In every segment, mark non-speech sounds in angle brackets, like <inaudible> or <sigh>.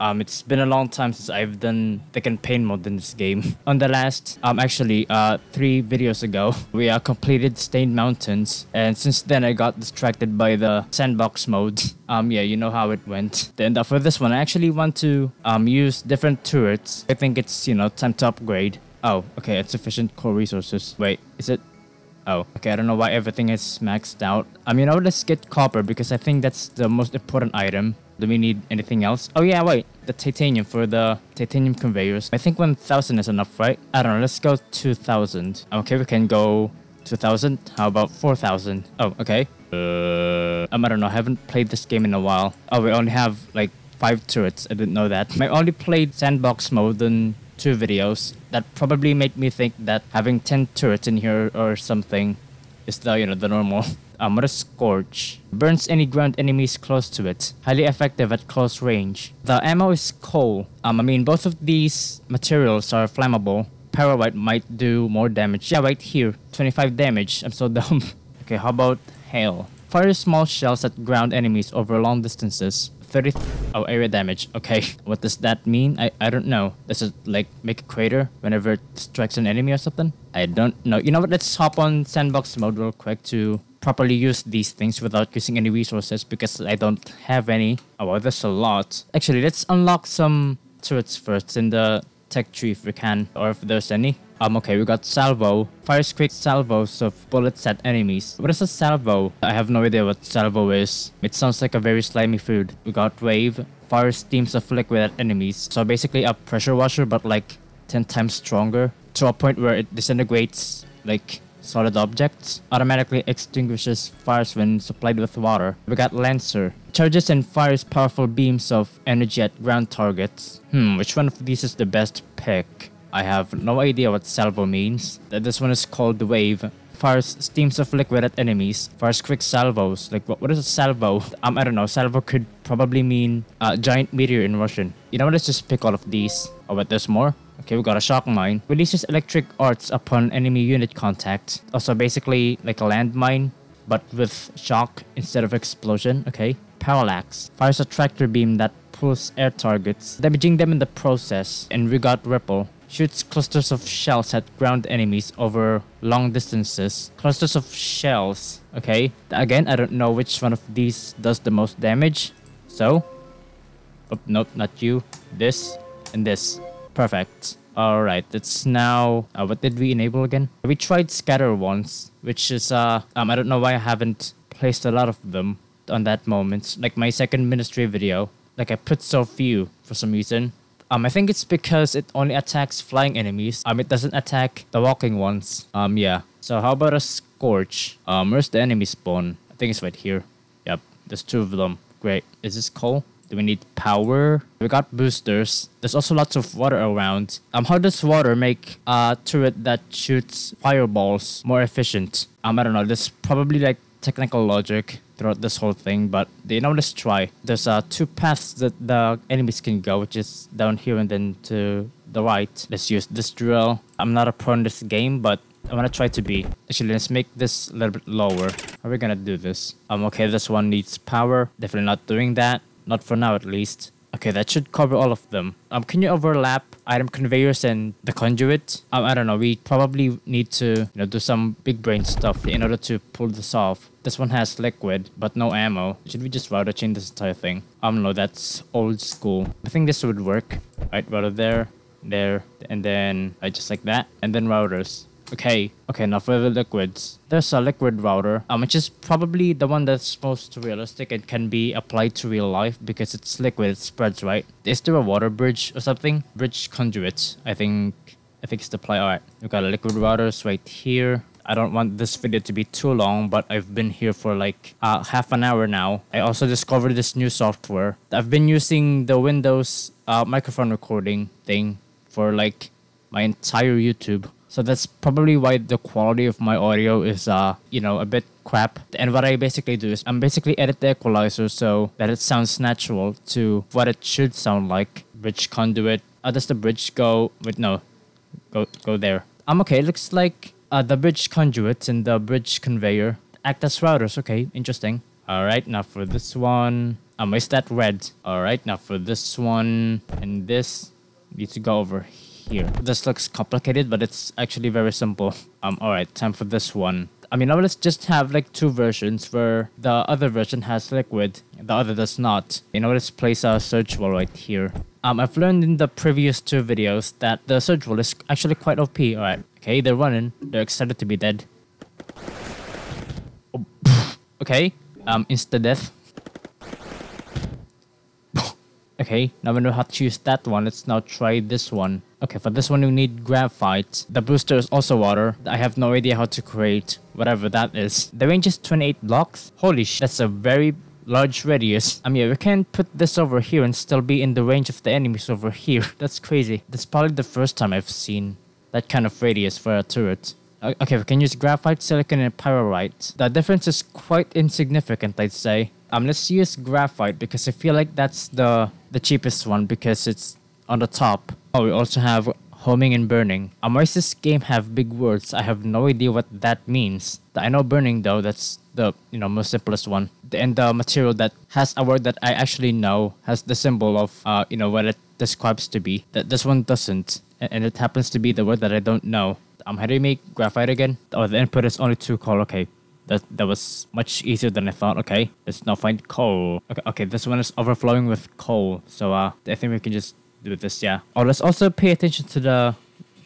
Um, it's been a long time since I've done the campaign mode in this game. <laughs> On the last, um, actually, uh, three videos ago, <laughs> we uh, completed Stained Mountains, and since then I got distracted by the sandbox mode. <laughs> Um, yeah, you know how it went. Then uh, for this one, I actually want to um use different turrets. I think it's you know time to upgrade. Oh, okay, insufficient core resources. Wait, is it? Oh, okay, I don't know why everything is maxed out. I mean, know, let's get copper because I think that's the most important item. Do we need anything else? Oh yeah, wait. The titanium for the titanium conveyors. I think 1000 is enough, right? I don't know. Let's go 2000. Okay, we can go 2000. How about 4000? Oh, okay. Uh, um, I don't know. I haven't played this game in a while. Oh, we only have like five turrets. I didn't know that. I only played sandbox mode in two videos. That probably made me think that having 10 turrets in here or something is the, you know, the normal. <laughs> Is Scorch? Burns any ground enemies close to it. Highly effective at close range. The ammo is coal. Um, I mean, both of these materials are flammable. Pyratite might do more damage. Yeah, right here. 25 damage. I'm so <laughs> dumb. okay, how about Hail? Fire small shells at ground enemies over long distances. 30 oh area damage. Okay. <laughs> What does that mean? I i don't know. Does it like make a crater whenever it strikes an enemy or something? I don't know. You know what? Let's hop on sandbox mode real quick to properly use these things without using any resources because I don't have any. Oh, well, there's a lot. Actually, let's unlock some turrets first in the tech tree if we can, or if there's any. Um, okay, we got salvo. Fires quick salvos of bullets at enemies. What is a salvo? I have no idea what salvo is. It sounds like a very slimy food. We got wave. Fires steams of liquid at enemies. So basically a pressure washer, but like 10 times stronger. To a point where it disintegrates like solid objects, automatically extinguishes fires when supplied with water. We got Lancer. Charges and fires powerful beams of energy at ground targets. Hmm, which one of these is the best pick? I have no idea what salvo means. This one is called the Wave. Fires steams of liquid at enemies. Fires quick salvos. Like, what, what is a salvo? <laughs> Um, I don't know. Salvo could probably mean uh, giant meteor in Russian. You know, what? let's just pick all of these. Oh, but there's more. Okay, we got a shock mine. Releases electric arcs upon enemy unit contact. Also, basically like a landmine, but with shock instead of explosion. Okay. Parallax. Fires a tractor beam that pulls air targets, damaging them in the process. And we got Ripple. Shoots clusters of shells at ground enemies over long distances. Clusters of shells. Okay. Again, I don't know which one of these does the most damage. So. Oh, nope, not you. This and this. Perfect. Alright, it's now... Uh, what did we enable again? We tried scatter once, which is... uh um I don't know why I haven't placed a lot of them on that moment. Like my second Mindustry video. Like I put so few for some reason. Um, I think it's because it only attacks flying enemies. Um, it doesn't attack the walking ones. Um, yeah. So how about a Scorch? Um, where's the enemy spawn? I think it's right here. Yep, there's two of them. Great. Is this coal? Do we need power? We got boosters. There's also lots of water around. Um, how does water make a turret that shoots fireballs more efficient? Um, I don't know. There's probably like technical logic throughout this whole thing, but you know, let's try. There's uh, two paths that the enemies can go, which is down here and then to the right. Let's use this drill. I'm not a pro in this game, but I'm gonna try to be. Actually, let's make this a little bit lower. How are we gonna do this? Um, okay, this one needs power. Definitely not doing that. Not for now, at least. Okay, that should cover all of them. Um, can you overlap item conveyors and the conduit? Um, I don't know. We probably need to you know do some big brain stuff in order to pull this off. This one has liquid, but no ammo. Should we just router chain this entire thing? Um, no, that's old school. I think this would work. Right, router there, there, and then right, just like that, and then routers. Okay, okay, now for the liquids. There's a liquid router, um, which is probably the one that's most realistic and can be applied to real life because it's liquid, it spreads, right? Is there a water bridge or something? Bridge conduits, I think, I think it's the play. Alright, we've got a liquid routers right here. I don't want this video to be too long, but I've been here for like uh, half an hour now. I also discovered this new software. I've been using the Windows uh, microphone recording thing for like my entire YouTube. So that's probably why the quality of my audio is, uh, you know, a bit crap. And what I basically do is I'm basically edit the equalizer so that it sounds natural to what it should sound like. Bridge conduit. Uh, does the bridge go? Wait, no. Go, go there. I'm okay. It looks like uh, the bridge conduits and the bridge conveyor act as routers. Okay, interesting. All right, now for this one, um, is that red? All right, now for this one and this, need to go over here. This looks complicated, but it's actually very simple. Um, all right, time for this one. I mean, now let's just have like two versions where the other version has liquid, the other does not. You know, let's place our surge wall right here. Um, I've learned in the previous two videos that the surge wall is actually quite OP. All right, okay, they're running. They're excited to be dead. Oh, <laughs> okay, um, insta death. Okay, now we know how to use that one. Let's now try this one. Okay, for this one we need graphite. The booster is also water. I have no idea how to create whatever that is. The range is 28 blocks. Holy sh! That's a very large radius. I mean, we can put this over here and still be in the range of the enemies over here. <laughs> That's crazy. That's probably the first time I've seen that kind of radius for a turret. Okay, we can use graphite, silicon, and pyrite. The difference is quite insignificant, I'd say. Um, let's use graphite because I feel like that's the the cheapest one because it's on the top. Oh, we also have homing and burning. This game have big words? I have no idea what that means. I know burning though, that's the you know most simplest one. And the material that has a word that I actually know has the symbol of uh you know what it describes to be. That this one doesn't, and it happens to be the word that I don't know um, how do you make graphite again? Oh, the input is only two coal. Okay, that that was much easier than I thought. Okay, let's now find coal. Okay, okay, this one is overflowing with coal. So uh, I think we can just do this. Yeah. Oh, let's also pay attention to the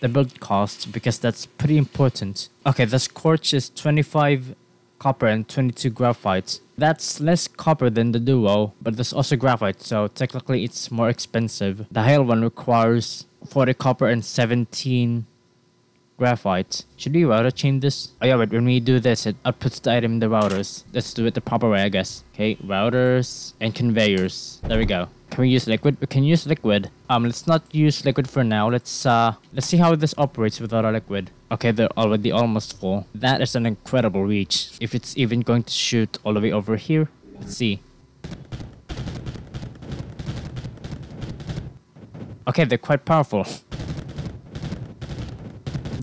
the build cost because that's pretty important. Okay, the scorch is 25 copper and 22 graphite. That's less copper than the duo, but there's also graphite, so technically it's more expensive. The hail one requires 40 copper and 17 graphite. Should we router chain this? Oh yeah, but when we do this, it outputs the item in the routers. Let's do it the proper way, I guess. Okay, routers and conveyors. There we go. Can we use liquid? We can use liquid. Um, let's not use liquid for now. Let's uh, let's see how this operates without a liquid. Okay, they're already almost full. That is an incredible reach. If it's even going to shoot all the way over here, let's see. Okay, they're quite powerful.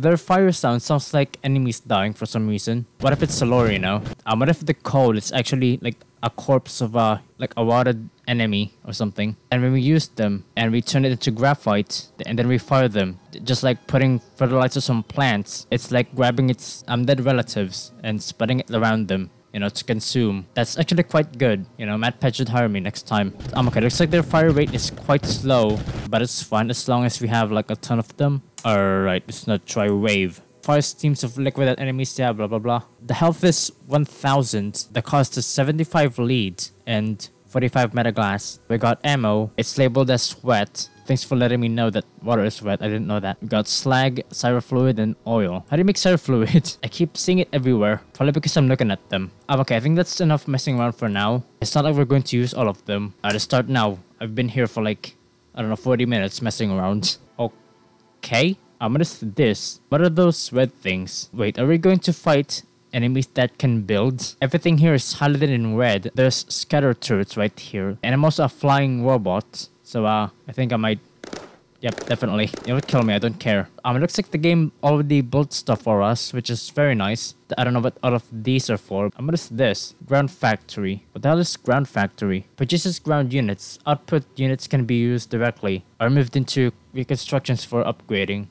Their fire sound sounds like enemies dying for some reason. What if it's Solori, you know? Um, what if the coal is actually like a corpse of a like a rotted enemy or something? And when we use them and we turn it into graphite and then we fire them, just like putting fertilizers on plants, it's like grabbing its um, dead relatives and spreading it around them you know, to consume. That's actually quite good. You know, MatPat should hire me next time. Um, okay, looks like their fire rate is quite slow, but it's fine as long as we have like a ton of them. Alright, let's not try wave. Fire teams of liquid at enemies, yeah, blah blah blah. The health is 1000. The cost is 75 lead and 45 meta glass. We got ammo. It's labeled as sweat. Thanks for letting me know that water is wet. I didn't know that. We got slag, fluid, and oil. How do you make <laughs> fluid? I keep seeing it everywhere. Probably because I'm looking at them. Um, okay, I think that's enough messing around for now. It's not like we're going to use all of them. Uh, to start now. I've been here for like, I don't know, 40 minutes messing around. <laughs> Okay. I'm gonna is this? What are those red things? Wait, are we going to fight enemies that can build? Everything here is highlighted in red. There's scatter turrets right here. And I'm also a flying robot. So, uh, I think I might Yep, definitely. It would kill me, I don't care. Um, it looks like the game already built stuff for us, which is very nice. I don't know what all of these are for. Um, what is this? Ground Factory. What the hell is Ground Factory? Purchases ground units. Output units can be used directly or moved into reconstructors for upgrading.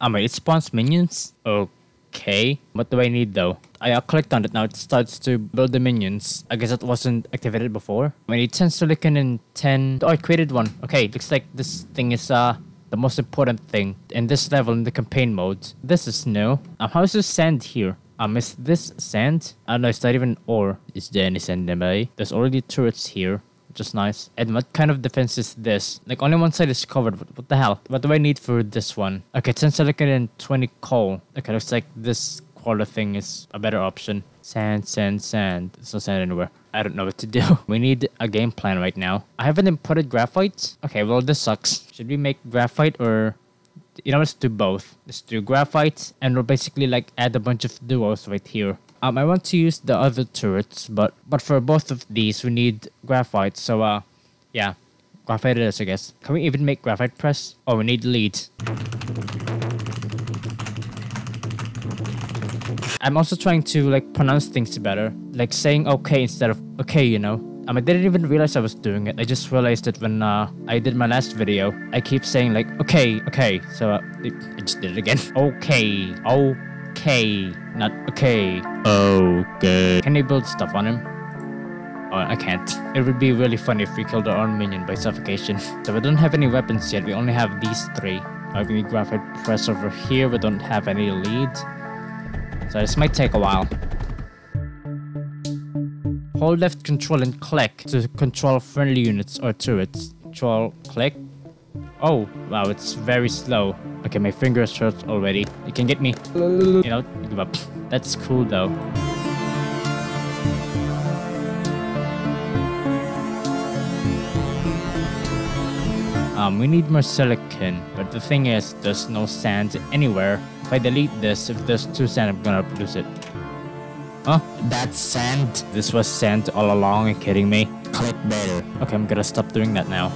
Um, it spawns minions? Okay, what do I need though? I uh, clicked on it now, it starts to build the minions. I guess it wasn't activated before. I need 10 silicon and 10... Oh, I created one. Okay, looks like this thing is uh the most important thing in this level in the campaign mode. This is new. Um, how is this sand here? Um, is this sand? I don't know, it's not even ore. Is there any sand nearby? There's already turrets here just nice. And what kind of defense is this? Like only one side is covered. What, what the hell? What do I need for this one? Okay, 10 silicon and 20 coal. Okay, looks like this quarter thing is a better option. Sand, sand, sand. There's no sand anywhere. I don't know what to do. <laughs> We need a game plan right now. I haven't imported graphite. Okay, well this sucks. Should we make graphite or you know, let's do both. Let's do graphite and we'll basically like add a bunch of duos right here. Um, I want to use the other turrets, but but for both of these we need graphite. So uh, yeah, graphite it is, I guess. Can we even make graphite press? Oh, we need lead. I'm also trying to like pronounce things better, like saying okay instead of okay, you know. Um, I didn't even realize I was doing it. I just realized it when uh, I did my last video. I keep saying like okay, okay, so uh, I just did it again. <laughs> Okay, okay, not okay. Okay. Can I build stuff on him? Oh, I can't. It would be really funny if we killed our own minion by suffocation. <laughs> So we don't have any weapons yet. We only have these three. I need graphite press over here. We don't have any leads. So this might take a while. Hold left control and click to control friendly units or turrets. Control click. Oh, wow, it's very slow. Okay, my fingers hurt already. You can get me. You know, give up. That's cool though. Um, we need more silicon, but the thing is, there's no sand anywhere. If I delete this, if there's two sand, I'm gonna produce it. Huh? That's sand? This was sand all along, are you kidding me? Click better. Okay, I'm gonna stop doing that now.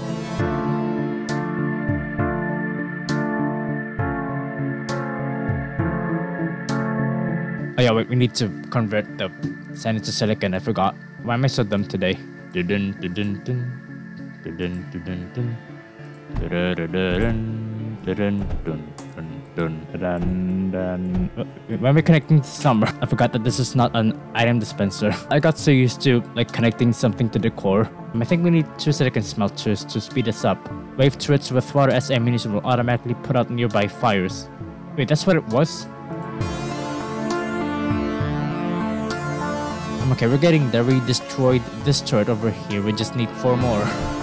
Oh yeah, wait, we need to convert the sand into silicon, I forgot. Why am I so dumb today? Dun dun dun dun dun dun dun dun dun dun. When oh, we're connecting to summer, I forgot that this is not an item dispenser. <laughs> I got so used to like connecting something to the core. I think we need two silicon smelters to speed this up. Wave turrets with water as ammunition will automatically put out nearby fires. Wait, that's what it was? Okay, we're getting there. We destroyed this turret over here. We just need four more. <laughs>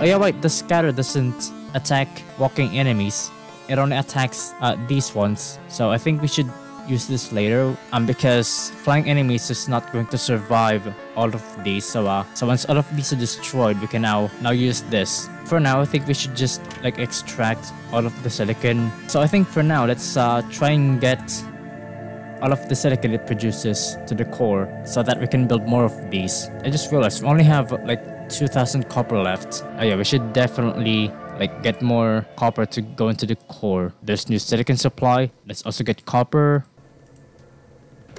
Oh yeah, wait, the scatter doesn't attack walking enemies. It only attacks uh, these ones. So I think we should use this later um, because flying enemies is not going to survive all of these. So uh, so once all of these are destroyed, we can now now use this. For now, I think we should just like extract all of the silicon. So I think for now, let's uh, try and get all of the silicon it produces to the core so that we can build more of these. I just realized we only have like 2000 copper left. Oh yeah, we should definitely like get more copper to go into the core. There's new silicon supply. Let's also get copper.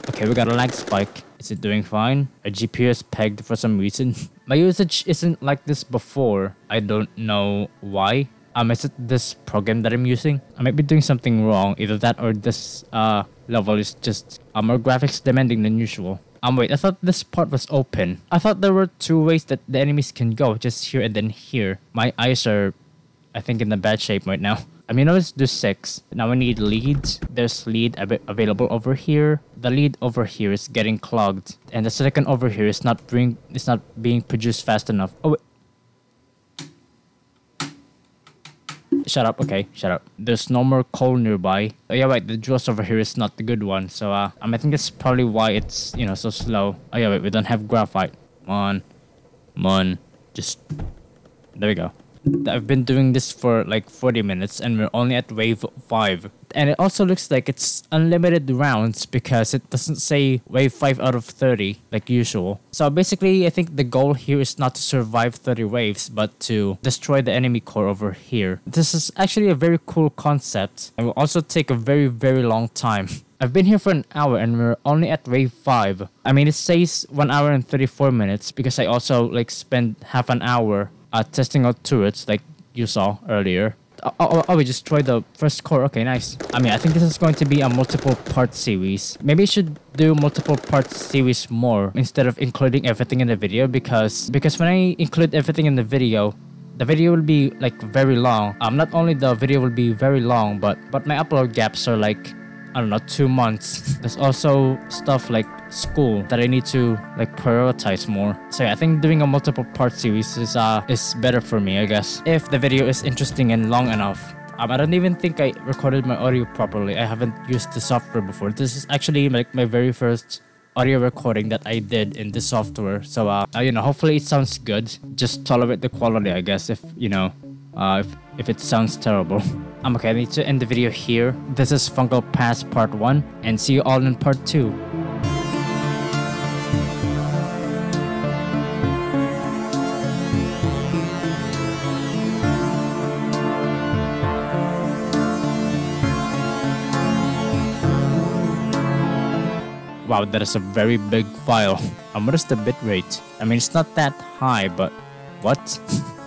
Okay, we got a lag spike. Is it doing fine? A GPU is pegged for some reason. <laughs> My usage isn't like this before. I don't know why. Um, is it this program that I'm using? I might be doing something wrong. Either that or this uh level is just more graphics demanding than usual. Um, wait, I thought this part was open. I thought there were two ways that the enemies can go, just here and then here. My eyes are, I think, in a bad shape right now. <laughs> I mean, let's do six. Now we need leads. There's lead av available over here. The lead over here is getting clogged, and the silicon over here is not bring is not being produced fast enough. Oh, wait. Shut up. Okay, shut up. There's no more coal nearby. Oh, yeah, wait. The jewels over here is not the good one. So, uh, um, I think that's probably why it's, you know, so slow. Oh, yeah, wait. We don't have graphite. Come on. Come on. Just... There we go. I've been doing this for like 40 minutes and we're only at wave 5. And it also looks like it's unlimited rounds because it doesn't say wave 5 out of 30 like usual. So basically I think the goal here is not to survive 30 waves but to destroy the enemy core over here. This is actually a very cool concept and will also take a very very long time. <laughs> I've been here for an hour and we're only at wave 5. I mean it says 1 hour and 34 minutes because I also like spent half an hour uh, testing out turrets like you saw earlier. Oh, oh, oh, we destroyed the first core. Okay, nice. I mean, I think this is going to be a multiple part series. Maybe I should do multiple part series more instead of including everything in the video because because when I include everything in the video, the video will be like very long. Um, not only the video will be very long, but but my upload gaps are like I don't know, two months. There's also stuff like school that I need to like prioritize more. So yeah, I think doing a multiple part series is uh is better for me, I guess. If the video is interesting and long enough. Um, I don't even think I recorded my audio properly. I haven't used the software before. This is actually like my very first audio recording that I did in the software. So uh, uh you know, hopefully it sounds good. Just tolerate the quality, I guess. If you know, uh, if if it sounds terrible. I'm <laughs> okay, I need to end the video here. This is Fungal Pass Part 1, and see you all in Part 2. Wow, that is a very big file. And what is the bitrate? I mean, it's not that high, but what? <laughs>